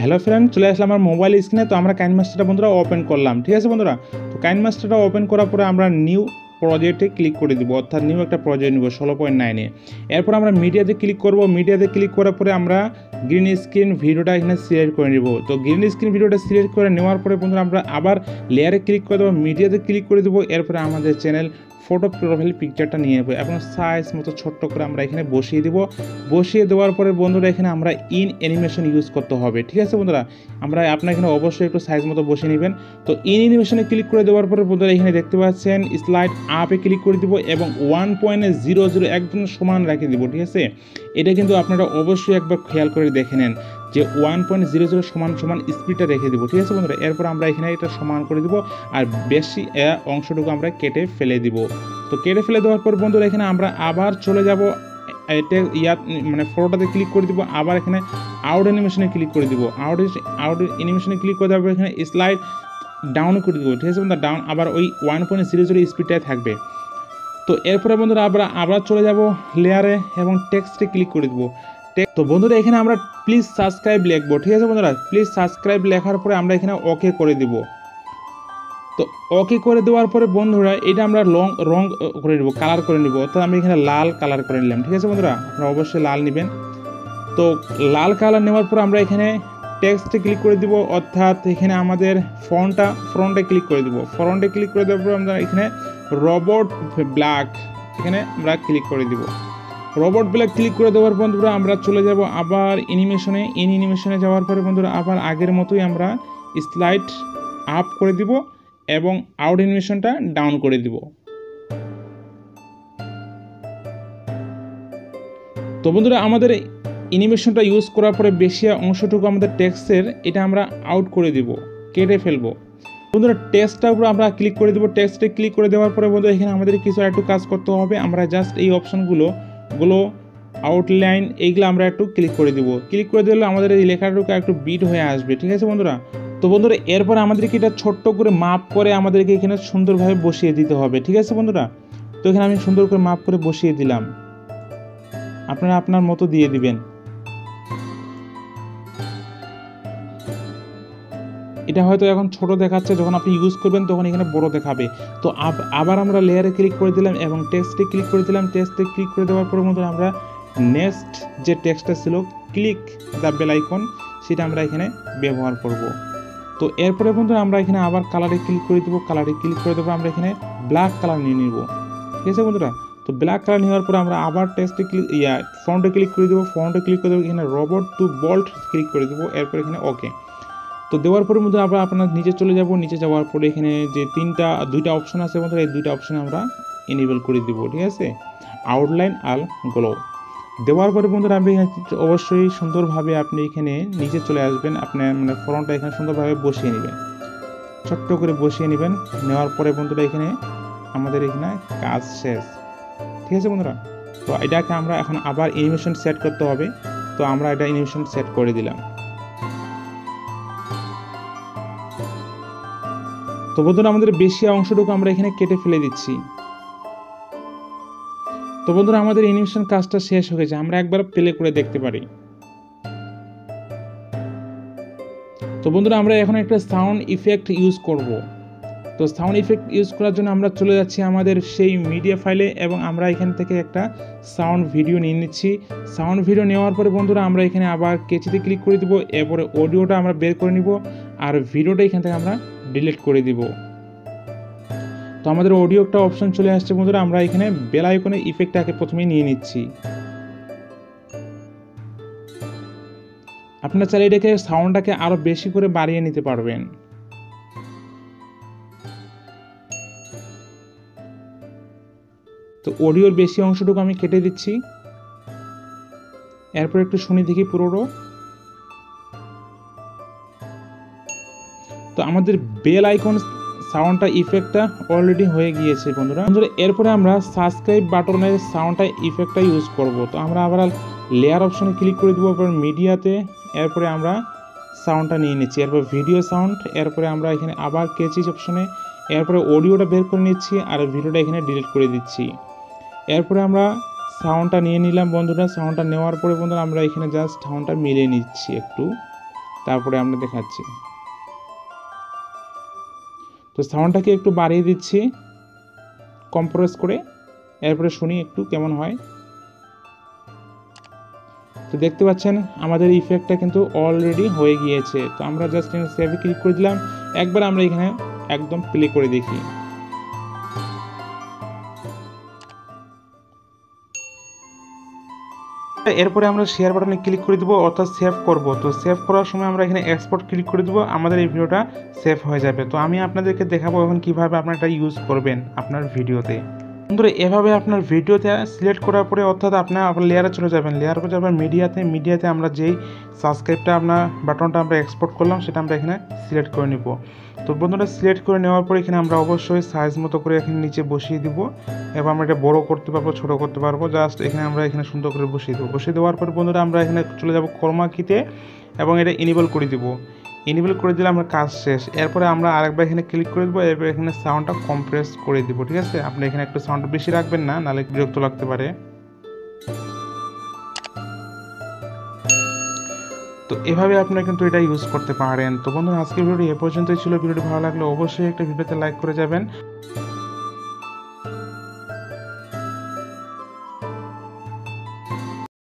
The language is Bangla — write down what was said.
হ্যালো ফ্রেন্ড চলে আসলাম আমার মোবাইল স্ক্রিনে তো আমরা কাইন মাস্টারটা বন্ধুরা ওপেন করলাম। ঠিক আছে বন্ধুরা? তো কাইন মাস্টারটা ওপেন করার পরে আমরা নিউ প্রজেক্টে ক্লিক করে দিব। অর্থাৎ নিউ একটা প্রজেক্ট নিব ষোলো পয়েন্ট নাইনে এরপর আমরা মিডিয়াতে ক্লিক করব। মিডিয়াতে ক্লিক করার পরে আমরা গ্রিন স্ক্রিন ভিডিওটা এখানে সিলেক্ট করে নেব। তো গ্রিন স্ক্রিন ভিডিওটা সিলেক্ট করে নেওয়ার পরে বন্ধুরা, আমরা আবার লেয়ারে ক্লিক করে দেবো। মিডিয়াতে ক্লিক করে দেবো। এরপরে আমাদের চ্যানেল ফটো প্রোফাইল পিকচারটা নিয়ে নেব। এবং সাইজ মতো ছোট্ট করে আমরা এখানে বসিয়ে দেবো। বসিয়ে দেওয়ার পরে বন্ধুরা, এখানে আমরা ইন অ্যানিমেশন ইউজ করতে হবে। ঠিক আছে বন্ধুরা? আমরা আপনার এখানে অবশ্যই একটু সাইজ মতো বসিয়ে নেবেন। তো ইন অ্যানিমেশনে ক্লিক করে দেওয়ার পরে বন্ধুরা, এখানে দেখতে পাচ্ছেন স্লাইড আপে ক্লিক করে দিব এবং ওয়ান পয়েন্ট জিরো জিরো একদম সমান রেখে দিব। ঠিক আছে? এটা কিন্তু আপনারা অবশ্যই একবার খেয়াল করে দেখে নেন। যে ওয়ান পয়েন্ট জিরো জিরো সমান সমান স্পিডটা রেখে দিব, ঠিক আছে বন্ধুরা? এরপর আমরা এখানে এটা সমান করে দিব আর বেশি অংশটুকু আমরা কেটে ফেলে দিব। তো কেটে ফেলে দেওয়ার পর বন্ধুরা, এখানে আমরা আবার চলে যাব, এটা ইয়াত মানে ফটোটাতে ক্লিক করে দিব, আবার এখানে আউট অ্যানিমেশনে ক্লিক করে দিব। আউট আউট অ্যানিমেশনে ক্লিক করে দেওয়ার পর এখানে স্লাইড ডাউন করে দিব, ঠিক আছে বন্ধুরা? ডাউন আবার ওই ওয়ান পয়েন্ট জিরো জিরো স্পিডটাই থাকবে। তো এরপরে বন্ধুরা, আমরা আবার চলে যাব লেয়ারে এবং টেক্সটে ক্লিক করে দেবো। তো বন্ধুরা, এখানে আমরা প্লিজ সাবস্ক্রাইব লিখব, ঠিক আছে বন্ধুরা? প্লিজ সাবস্ক্রাইব লেখার পরে আমরা এখানে ওকে করে দিব। তো ওকে করে দেওয়ার পরে বন্ধুরা, এটা আমরা লং রং করে নেব কালার করে নিব। অর্থাৎ আমি এখানে লাল কালার করে নিলাম, ঠিক আছে বন্ধুরা? আপনারা অবশ্যই লাল নেবেন। তো লাল কালার নেওয়ার পর আমরা এখানে টেক্সটে ক্লিক করে দিব, অর্থাৎ এখানে আমাদের ফ্রন্টটা ফ্রন্টে ক্লিক করে দিব। ফ্রন্টে ক্লিক করে দেওয়ার পর আমরা এখানে রবট ব্ল্যাক এখানে আমরা ক্লিক করে দিব। রবট ব্ল্যাক ক্লিক করে দেওয়ার বন্ধুরা আমরা চলে যাব আবার অ্যানিমেশনে ইন অ্যানিমেশনে যাওয়ার পরে বন্ধুরা আবার আগের মতোই আমরা স্লাইড আপ করে দিব এবং আউট অ্যানিমেশনটা ডাউন করে দিব। তো বন্ধুরা আমাদের অ্যানিমেশনটা ইউজ করার পরে বেশি অংশটুকু আমাদের টেক্সটের এটা আমরা আউট করে দিব, কেটে ফেলব। বন্ধুরা টেক্সটটার উপর আমরা ক্লিক করে দেবো। টেক্সটে ক্লিক করে দেওয়ার পরে বন্ধুরা এখানে আমাদের কিছু একটু কাজ করতে হবে। আমরা জাস্ট এই অপশনগুলো গুলো আউটলাইন এইগুলো আমরা একটু ক্লিক করে দিব। ক্লিক করে দিলে আমাদের এই লেখাটুকু একটু বিট হয়ে আসবে, ঠিক আছে বন্ধুরা? তো বন্ধুরা, এরপর আমাদেরকে এটা ছোট্ট করে মাপ করে আমাদেরকে এখানে সুন্দরভাবে বসিয়ে দিতে হবে, ঠিক আছে বন্ধুরা? তো এখানে আমি সুন্দর করে মাপ করে বসিয়ে দিলাম। আপনারা আপনার মতো দিয়ে দিবেন। এটা হয়তো এখন ছোট দেখাচ্ছে, যখন আপনি ইউজ করবেন তখন এখানে বড় দেখাবে। তো আবার আমরা লেয়ারে ক্লিক করে দিলাম এবং টেক্সটে ক্লিক করে দিলাম। টেক্সটে ক্লিক করে দেওয়ার পরে মধ্যে আমরা নেক্সট যে টেক্সটটা ছিল ক্লিক দ্য বেল আইকন সেটা আমরা এখানে ব্যবহার করব। তো এরপরে বন্ধু আমরা এখানে আবার কালারে ক্লিক করে দেবো কালারে ক্লিক করে দেবো আমরা এখানে ব্ল্যাক কালার নিয়ে নিব। ঠিক আছে বন্ধুরা? তো ব্ল্যাক কালার নেওয়ার পরে আমরা আবার টেক্সটে ক্লিক ইয়া ফ্রন্টে ক্লিক করে দেবো। ফ্রন্টে ক্লিক করে দেবো এখানে রবট টু বল্ট ক্লিক করে দেবো। এরপর এখানে ওকে তো দেওয়ার পরে মধ্যে আমরা আপনার নিচে চলে যাব। নিচে যাওয়ার পরে এখানে যে তিনটা, দুইটা অপশন আছে বন্ধুরা এই দুইটা অপশনে আমরা এনেবল করে দিব, ঠিক আছে? আউটলাইন আল গ্লো দেওয়ার পরে বন্ধুরা আপনি অবশ্যই সুন্দরভাবে আপনি এখানে নিচে চলে আসবেন। আপনার মানে ফ্রন্টটা এখানে সুন্দরভাবে বসিয়ে নেবেন। ছোট্ট করে বসিয়ে নেবেন। নেওয়ার পরে বন্ধুরা, এখানে আমাদের এখানে কাজ শেষ। ঠিক আছে বন্ধুরা? তো এটাকে আমরা এখন আবার অ্যানিমেশন সেট করতে হবে। তো আমরা এটা অ্যানিমেশন সেট করে দিলাম। তো বন্ধুরা, আমাদের বেশি অংশটুকু আমরা এখানে কেটে ফেলে দিচ্ছি। তো বন্ধুরা, আমাদের অ্যানিমেশন কাজটা শেষ হয়ে গেছে। আমরা একবার প্লে করে দেখতে পারি। তো বন্ধুরা, আমরা এখন একটা সাউন্ড ইফেক্ট ইউজ করব। তো সাউন্ড ইফেক্ট ইউজ করার জন্য আমরা চলে যাচ্ছি আমাদের সেই মিডিয়া ফাইলে এবং আমরা এখান থেকে একটা সাউন্ড ভিডিও নিয়ে নিচ্ছি। সাউন্ড ভিডিও নেওয়ার পরে বন্ধুরা, আমরা এখানে আবার কেচিতে ক্লিক করে দিব। এরপরে অডিওটা আমরা বের করে নিব। আর ভিডিওটা এখান থেকে আমরা ডিলিট করে দিব। তো আমাদের অডিও একটা অপশন চলে আসছে বন্ধুরা, আমরা এখানে বেল আইকনের ইফেক্টটাকে প্রথমেই নিয়ে নিচ্ছি। আপনার চাইলে এটাকে সাউন্ডটাকে আরও বেশি করে বাড়িয়ে নিতে পারবেন। তো অডিওর বেশি অংশটুকু আমি কেটে দিচ্ছি। এরপর একটু শুনি দেখি পুরোটো আমাদের বেল আইকন সাউন্ডটা ইফেক্টটা অলরেডি হয়ে গিয়েছে, বন্ধুরা। বন্ধুরা, এরপরে আমরা সাবস্ক্রাইব বাটনের সাউন্ডটা ইফেক্টটা ইউজ করব। তো আমরা আবার লেয়ার অপশানে ক্লিক করে দেবো এরপর মিডিয়াতে এরপরে আমরা সাউন্ডটা নিয়ে নিচ্ছি। এরপর ভিডিও সাউন্ড এরপরে আমরা এখানে আবার কেচিস অপশনে এরপরে অডিওটা বের করে নিচ্ছি আর ভিডিওটা এখানে ডিলিট করে দিচ্ছি। এরপরে আমরা সাউন্ডটা নিয়ে নিলাম, বন্ধুরা। সাউন্ডটা নেওয়ার পরে, বন্ধুরা, আমরা এখানে জাস্ট সাউন্ডটা মিলিয়ে নিচ্ছি একটু। তারপরে আমরা দেখাচ্ছি। তো সাউন্ডটাকে একটু বাড়িয়ে দিচ্ছি। কম্প্রেস করে। এরপরে শুনি একটু কেমন হয়। তো দেখতে পাচ্ছেন, আমাদের ইফেক্টটা কিন্তু অলরেডি হয়ে গিয়েছে। তো আমরা জাস্ট সেভে ক্লিক করে দিলাম। একবার আমরা এখানে একদম প্লে করে দেখি। এরপরে আমরা শেয়ার বাটনে ক্লিক করে দেবো, অর্থাৎ সেভ করব। তো সেভ করার সময় আমরা এখানে এক্সপোর্ট ক্লিক করে দেবো, আমাদের এই ভিডিওটা সেভ হয়ে যাবে। তো আমি আপনাদেরকে দেখাবো এখন কীভাবে আপনারা এটা ইউজ করবেন আপনার ভিডিওতে বন্ধুরা, এভাবে আপনার ভিডিওতে সিলেক্ট করার পরে অর্থাৎ আপনার আপনার লেয়ারে চলে যাবেন। লেয়ার করে যাবেন মিডিয়াতে মিডিয়াতে আমরা যেই সাবস্ক্রাইবটা আপনার বাটনটা আমরা এক্সপোর্ট করলাম, সেটা আমরা এখানে সিলেক্ট করে নিব। তো বন্ধুরা সিলেক্ট করে নেওয়ার পরে এখানে আমরা অবশ্যই সাইজ মতো করে এখানে নিচে বসিয়ে দিব এবং আমরা এটা বড় করতে পারব, ছোট করতে পারব। জাস্ট এখানে আমরা এখানে সুন্দর করে বসিয়ে দেবো। বসিয়ে দেওয়ার পর বন্ধুরা, আমরা এখানে চলে যাব কর্মাকিতে এবং এটা ইনেবল করে দিব। ইনেবল করে দিলে আমরা কাজ শেষ। এরপরে আমরা আরেকবার এখানে ক্লিক করে দেবো, এরপর এখানে সাউন্ডটা কম্প্রেস করে দিব, ঠিক আছে? আপনি এখানে একটু সাউন্ড বেশি রাখবেন না, নাহলে বিরক্ত লাগতে পারে। তো এভাবে আপনারা কিন্তু এটা ইউজ করতে পারেন। তো বন্ধুরা, আজকের ভিডিওটি এ পর্যন্তই ছিল। ভিডিওটি ভালো লাগলে অবশ্যই একটা ভিডিওতে লাইক করে যাবেন।